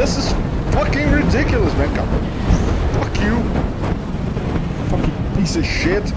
This is fucking ridiculous, man. Come. Fuck you. Fucking piece of shit.